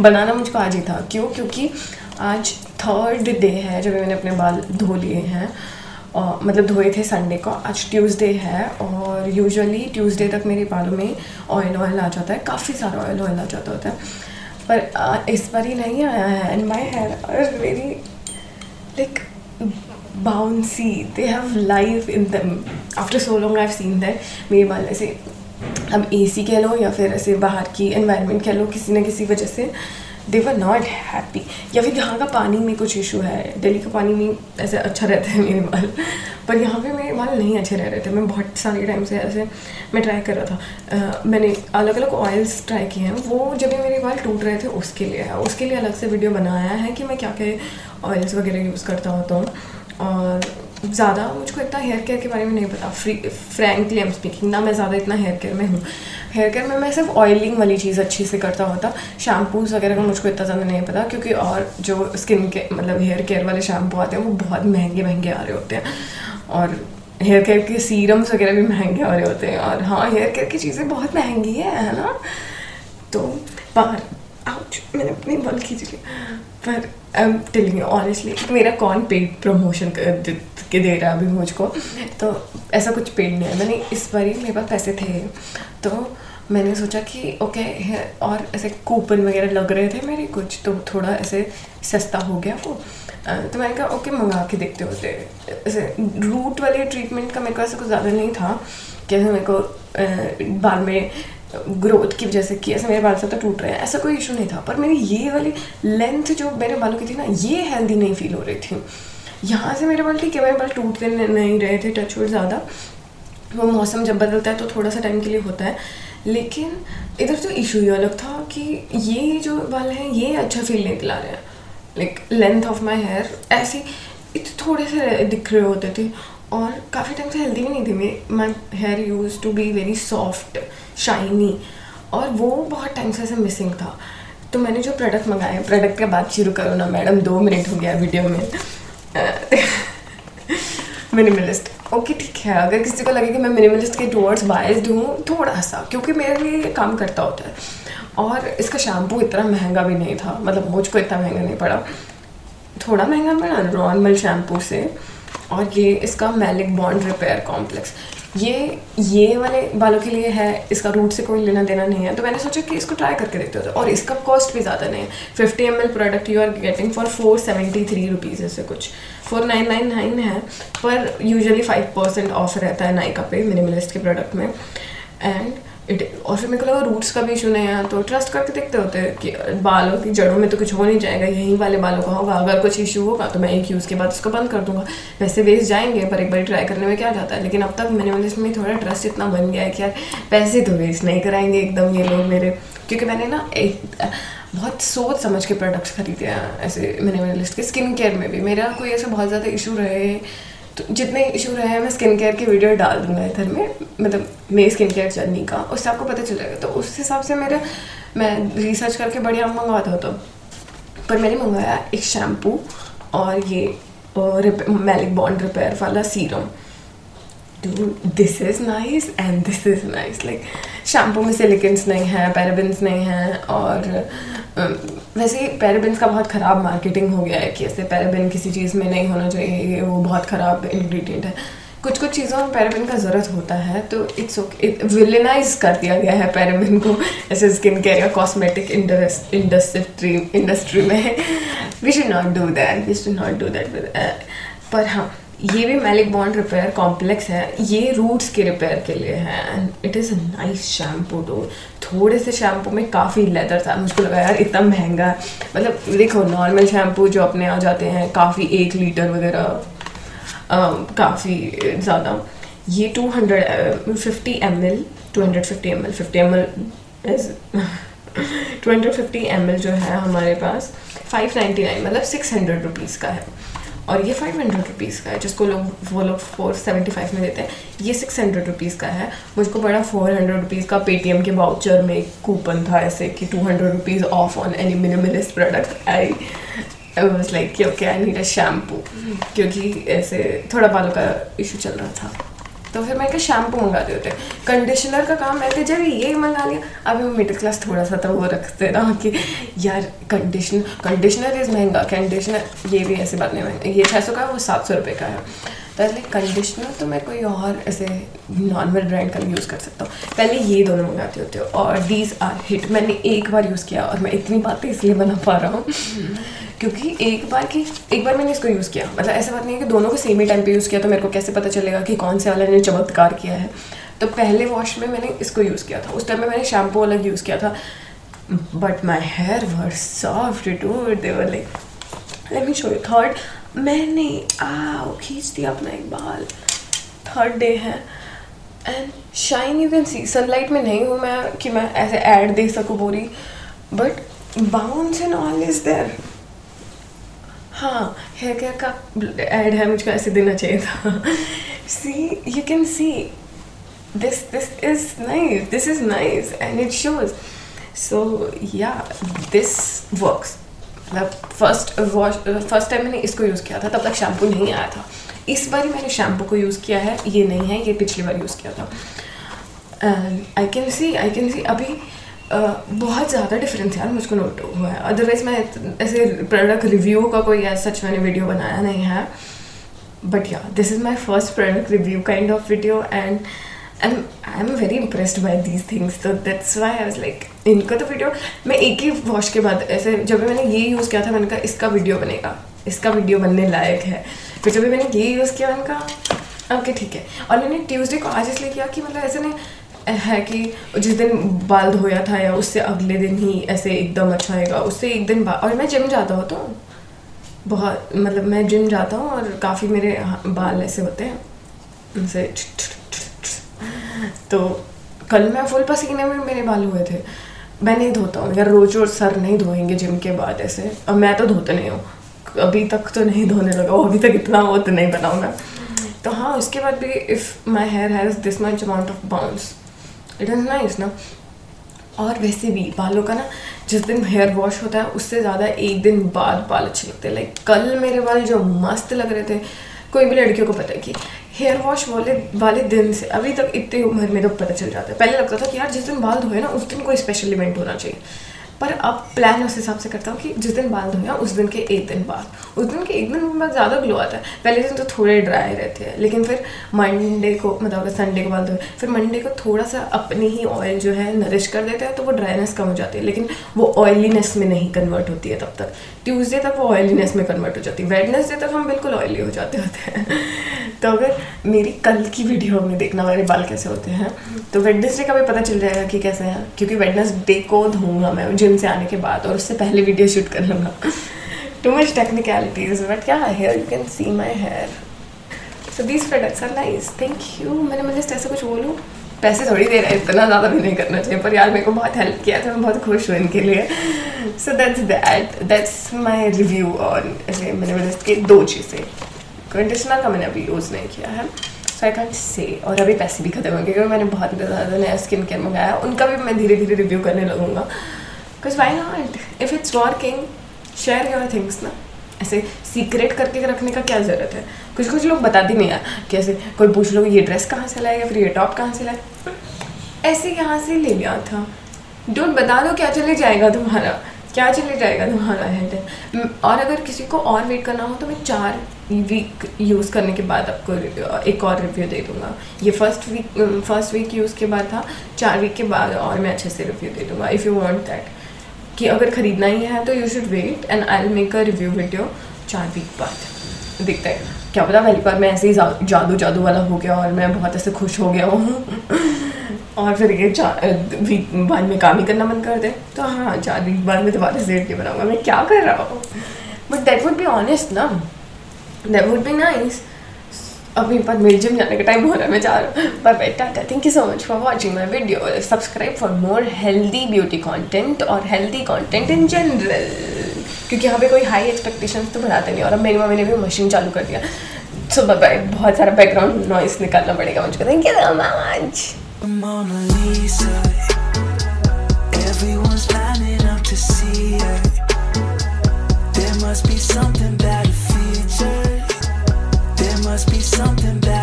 बनाना मुझको आज ही था। क्यों? क्योंकि आज थर्ड डे है जब मैंने अपने बाल धो लिए हैं। और मतलब धोए थे संडे को। आज ट्यूसडे है और यूजुअली ट्यूसडे तक मेरे बालों में ऑयल ऑयल आ जाता है। काफ़ी सारा ऑयल ऑयल आ जाता होता है। पर इस बार ही नहीं आया है। And my hair are very like bouncy they have life in them after so long I have seen that मेरे बाल ऐसे अब एसी कह लो या फिर ऐसे बाहर की इन्वायरमेंट कह लो किसी ना किसी वजह से दे वर नॉट हैप्पी या फिर यहाँ का पानी में कुछ इशू है दिल्ली का पानी में ऐसे अच्छा रहता है मेरे बाल पर यहाँ पे मेरे बाल नहीं अच्छे रह रहे थे। मैं बहुत सारे टाइम से ऐसे मैं ट्राई कर रहा था। आ, मैंने अलग अलग ऑयल्स ट्राई किए हैं। वो जब भी मेरे बाल टूट रहे थे उसके लिए है। उसके लिए अलग से वीडियो बनाया है कि मैं क्या क्या ऑयल्स वगैरह यूज़ करता होता हूँ। और ज़्यादा मुझको इतना हेयर केयर के बारे में नहीं पता। फ्री फ्रैंकली एम स्पीकिंग ना मैं ज़्यादा इतना हेयर केयर में हूँ। हेयर केयर में मैं सिर्फ़ ऑयलिंग वाली चीज़ अच्छी से करता होता। शैम्पूज़ वगैरह का मुझको इतना ज़्यादा नहीं पता, क्योंकि और जो स्किन के मतलब हेयर केयर वाले शैम्पू आते हैं, वो बहुत महँगे महँगे आ रहे होते हैं। और हेयर केयर के सीरम्स वगैरह भी महँगे आ रहे होते हैं। और हाँ हेयर केयर की चीज़ें बहुत महँगी है है ना? तो आउच मैंने अपनी बल खींच ली पर आई एम टेलिंग ऑनेस्टली मेरा कौन पेड प्रमोशन के, दे रहा अभी मुझको? तो ऐसा कुछ पेड नहीं है। मैंने इस बार ही मेरे पास पैसे थे। तो मैंने सोचा कि ओके और ऐसे कूपन वगैरह लग रहे थे मेरे कुछ तो थोड़ा ऐसे सस्ता हो गया वो। तो मैंने कहा ओके मंगा के देखते होते ऐसे रूट वाले ट्रीटमेंट का मेरे को ऐसा कुछ ज़्यादा नहीं था। कैसे मेरे को बाल में ग्रोथ की वजह से कि ऐसे मेरे बाल से तो टूट रहे हैं, ऐसा कोई इशू नहीं था। पर मेरी ये वाली लेंथ जो मेरे बालों की थी ना, ये हेल्दी नहीं फील हो रही थी। यहाँ से मेरे बाल ठीक है, मेरे बाल टूटते नहीं रहे थे टच वुड ज़्यादा। वो मौसम जब बदलता है तो थोड़ा सा टाइम के लिए होता है। लेकिन इधर तो इशू ये अलग था कि ये जो बाल हैं, ये अच्छा फील नहीं दिला रहे हैं। Like length of my hair ऐसे थोड़े से दिख रहे होते थे। और काफ़ी टाइम से हेल्दी भी नहीं थी। मेरी my hair used to be very soft shiny और वो बहुत टाइम से ऐसे मिसिंग था। तो मैंने जो प्रोडक्ट मंगाए प्रोडक्ट का बात शुरू करो ना मैडम, दो मिनट हो गया वीडियो में। मिनिमलिस्ट ओके ठीक है। अगर किसी को लगे कि मैं मिनिमलिस्ट के टूवर्ड्स बायस्ड हूँ थोड़ा सा क्योंकि मेरे लिए काम करता होता है। और इसका शैम्पू इतना महँगा भी नहीं था मतलब मुझको इतना महँगा नहीं पड़ा। थोड़ा महँगा पड़ा नॉर्मल शैम्पू से। और ये इसका मैलिक बॉन्ड रिपेयर कॉम्प्लेक्स। ये ये वाले बालों के लिए है, इसका रूट से कोई लेना देना नहीं है। तो मैंने सोचा कि इसको ट्राई करके देखते होते और इसका कॉस्ट भी ज़्यादा नहीं है। Fifty M product you are getting for four seventy three rupees ऐसे कुछ। फोर नाइन नाइन नाइन है, पर यूजुअली फाइव परसेंट ऑफ़ रहता है नाइका पे मिनिमलिस्ट के प्रोडक्ट में। एंड इट और फिर मेरे को लगा रूट्स का भी इशू नहीं है। तो ट्रस्ट करके देखते होते हैं कि बालों की जड़ों में तो कुछ हो नहीं जाएगा। यहीं वाले बालों का होगा। अगर कुछ इशू होगा तो मैं एक यूज़ के बाद उसको बंद कर दूँगा। वैसे वेस्ट जाएँगे, पर एक बार ट्राई करने में क्या जाता है? लेकिन अब तक मैंने इसमें थोड़ा ट्रस्ट इतना बन गया है कि यार, पैसे तो वेस्ट नहीं कराएँगे एकदम ये लोग मेरे। क्योंकि मैंने ना एक, बहुत सोच समझ के प्रोडक्ट्स खरीदे हैं। ऐसे मिनिमलिस्ट के स्किन केयर में भी। मेरा कोई ऐसा बहुत ज़्यादा इशू रहे तो जितने इशू रहे हैं, मैं स्किन केयर की वीडियो डाल दूँगा इधर में मतलब मेरी स्किन केयर जर्नी का उससे आपको पता चल जाएगा तो उस हिसाब से मेरा, मैं रिसर्च करके बढ़िया मंगवाता होता पर मैंने मंगवाया एक शैम्पू और ये मैलिक बॉन्ड रिपेयर वाला serum this is nice and this is nice like shampoo में सिलिकन्स नहीं है पैराबिन्स नहीं है, और वैसे पैराबिन्स का बहुत ख़राब मार्केटिंग हो गया है कि ऐसे पैराबिन किसी चीज़ में नहीं होना चाहिए वो बहुत ख़राब इंग्रेडिएंट है। कुछ कुछ चीज़ों में पैराबिन का ज़रूरत होता है तो इट्स ओके विलेनाइज कर दिया गया है पैराबिन को, ऐसे स्किन केयर या कॉस्मेटिक इंडस्ट्री इंडस्ट्री में। We should not do that we should not do that पर हाँ। ये भी मैलिक बॉन्ड रिपेयर कॉम्प्लेक्स है। ये रूट्स के रिपेयर के लिए है। And it is a nice shampoo to थोड़े से शैम्पू में काफ़ी लेदर था। मुझको लगा यार इतना महँगा। मतलब देखो नॉर्मल शैम्पू जो अपने आ जाते हैं, काफ़ी एक लीटर वगैरह काफ़ी ज़्यादा। ये two hundred fifty M L two hundred fifty M L fifty M L is two hundred fifty M L जो है हमारे पास फाइव नाइन्टी नाइन मतलब सिक्स हंड्रेड रुपीज़ का है। और ये फाइव हंड्रेड रुपीज़ का है जिसको लोग वो लोग फोर सेवेंटी फाइव में देते हैं ये सिक्स हंड्रेड रुपीज़ का है। मुझको बड़ा फोर हंड्रेड रुपीज़ का पेटीएम के बाउचर में एक कूपन था ऐसे कि two hundred rupees off on any Minimalist product I I was like okay I need a shampoo क्योंकि ऐसे थोड़ा बालों का इशू चल रहा था। तो फिर मैं शैम्पू मंगा दिए होते कंडीशनर का काम मैं जब ये मंगा लिया। अभी हम मिडिल क्लास थोड़ा सा तो वो रखते ना कि यार कंडीशनर कंडीशनर इज़ महँगा। कंडीशनर ये भी ऐसी बात नहीं महँगा ये छः सौ का है, वो सात सौ रुपये का है। पहले कंडीशनर तो मैं कोई और ऐसे नॉर्मल ब्रांड का यूज़ कर सकता हूँ। पहले ये दोनों मंगाते होते हो और दीज आर हिट मैंने एक बार यूज़ किया और मैं इतनी बातें इसलिए बना पा रहा हूँ क्योंकि एक बार की, एक बार मैंने इसको यूज़ किया। मतलब ऐसा बात नहीं है कि दोनों को सेम ही टाइम पे यूज़ किया तो मेरे को कैसे पता चलेगा कि कौन से वाला ने चमत्कार किया है। तो पहले वॉश में मैंने इसको यूज़ किया था। उस टाइम में मैंने शैम्पू अलग यूज़ किया था। But my hair were soft too they were like let me show you third मैंने आओ खींच दिया अपना एक बाल। थर्ड डे है। And shine you can see sunlight में नहीं हूँ मैं कि मैं ऐसे ऐड दे सकूँ पूरी। But bounce and all is there हाँ हेयर केयर का ऐड है, मुझको ऐसे देना चाहिए था। See you can see this this is nice, this is nice, and it shows so, yeah, this works मतलब फ़र्स्ट वॉश फ़र्स्ट टाइम मैंने इसको यूज़ किया था तब तक शैम्पू नहीं आया था। इस बार ही मैंने शैम्पू को यूज़ किया है ये नहीं है ये पिछली बार यूज़ किया था। I can see I can see अभी uh, बहुत ज़्यादा डिफरेंस यार मुझको नोट हुआ है। अदरवाइज़ मैं ऐसे प्रोडक्ट रिव्यू का कोई ऐसा सच मैंने वीडियो बनाया नहीं है। But yeah this is my first product review kind of video and and I am very impressed by these things तो that's why I was like इनका तो वीडियो मैं एक ही वॉश के बाद, ऐसे जब भी मैंने ये यूज़ किया था, मैंने कहा, इसका वीडियो बनेगा, इसका वीडियो बनने लायक है। फिर जब भी मैंने ये यूज़ किया, मैंने कहा ओके ठीक है। और मैंने ट्यूसडे को आज इसलिए किया कि मतलब ऐसे नहीं, है कि जिस दिन बाल धोया था या उससे अगले दिन ही ऐसे एकदम अच्छा आएगा, उससे एक दिन और मैं जिम जाता हूँ तो बहुत मतलब मैं जिम जाता हूँ और काफ़ी मेरे बाल ऐसे होते हैं, उनसे तो कल मैं फुल पसीने में मेरे बाल हुए थे। मैं नहीं धोता हूँ। यार, रोज रोज सर नहीं धोएँगे जिम के बाद ऐसे। अब मैं तो धोते नहीं हूँ। अभी तक तो नहीं धोने लगा अभी तक इतना वो तो नहीं बनाऊँ मैं। तो हाँ उसके बाद भी if my hair has this much amount of bounce it is nice ना? और वैसे भी बालों का ना, जिस दिन हेयर वॉश होता है, उससे ज़्यादा एक दिन बाद बाल अच्छे लगते हैं। लाइक कल मेरे बाल जो मस्त लग रहे थे, कोई भी लड़कियों को पता है कि हेयर वॉश वाले वाले दिन से, अभी तक इतनी उम्र में तो पता चल जाता है। पहले लगता था कि यार, जिस दिन बाल धोए ना, उस दिन कोई स्पेशल इवेंट होना चाहिए। पर अब प्लान उस हिसाब से करता हूँ कि जिस दिन बाल धोया उस दिन के एक दिन बाद। उस दिन के एक दिन बाद ज़्यादा ग्लो आता है। पहले दिन तो थोड़े ड्राई रहते हैं, लेकिन फिर मंडे को मतलब संडे को बाल धोए, फिर मंडे को थोड़ा सा अपने ही ऑयल जो है नरिश कर देते हैं तो वो ड्राइनेस कम हो जाती है, लेकिन वो ऑयलीनेस में नहीं कन्वर्ट होती है तब तक। ट्यूजडे तक वो ऑयलीनेस में कन्वर्ट हो जाती है। वेडनेसडे तक हम बिल्कुल ऑयली हो जाते होते हैं। तो अगर मेरी कल की वीडियो में देखना मेरे बाल कैसे होते हैं तो वेडनेसडे का भी पता चल जाएगा कि कैसे हैं, क्योंकि वेडनेसडे को धोऊँगा मैं जिम से आने के बाद और उससे पहले वीडियो शूट कर लूँगा। टू मच टेक्निकलिटीज बट क्या hair you can see my hair so these products are nice thank you मैंने मुझे ऐसा कुछ बोलूँ, पैसे थोड़ी दे रहे हैं, इतना ज़्यादा भी नहीं करना चाहिए, पर यार मेरे को बहुत हेल्प किया था, मैं बहुत खुश हूँ इनके लिए। So that's that that's my review on मैंने बोला इसके दो चीज़ें। कंडीशनर का मैंने अभी यूज़ नहीं किया है सो आई कैंट से और अभी पैसे भी खत्म हो गए, क्योंकि मैंने बहुत ज़्यादा नया स्किन केयर मंगाया। उनका भी मैं धीरे धीरे रिव्यू करने लगूँगा। Because why not if it's working share your things ना ऐसे सीक्रेट करके रखने का क्या ज़रूरत है? कुछ कुछ लोग बताते नहीं है कि ऐसे कोई पूछ लो ये ड्रेस कहाँ से लाए या फिर ये टॉप कहाँ से लाए ऐसे यहाँ से ले लिया था। डोंट बता दो क्या चले जाएगा तुम्हारा। क्या चले जाएगा तुम्हारा हेड और अगर किसी को और वेट करना हो तो मैं चार वीक यूज़ करने के बाद आपको एक और रिव्यू दे दूँगा। ये first week first week use के बाद था, चार वीक के बाद और मैं अच्छे से रिव्यू दे दूँगा इफ़ यू वांट दैट कि अगर ख़रीदना ही है तो you should wait and I make a review video चार वीक बाद देखते हैं। क्या पता पहली बार मैं ऐसे ही जादू जादू वाला हो गया और मैं बहुत ऐसे खुश हो गया हूँ। और फिर ये चार वीक बाद में काम ही करना मन कर दे। तो हाँ चार वीक बाद में दोबारा से के बनाऊँगा। मैं क्या कर रहा हूँ? But that would be honest ना? देट वुड बी नाइस अभी पर मेरे जिम जाने का टाइम हो रहा है, मैं जा रहा हूँ। Bye bye tata thank you so much for watching my video subscribe for more healthy beauty content और हेल्दी कॉन्टेंट इन जनरल क्योंकि यहाँ पे कोई हाई एक्सपेक्टेशंस तो बनाते नहीं, और अब मेरी मम्मी ने भी मशीन चालू कर दिया। सो बाय बाय बहुत सारा बैकग्राउंड नॉइस निकालना पड़ेगा मुझको। Thank you so much Everyone's lining up to see her. There must be something There must be something better.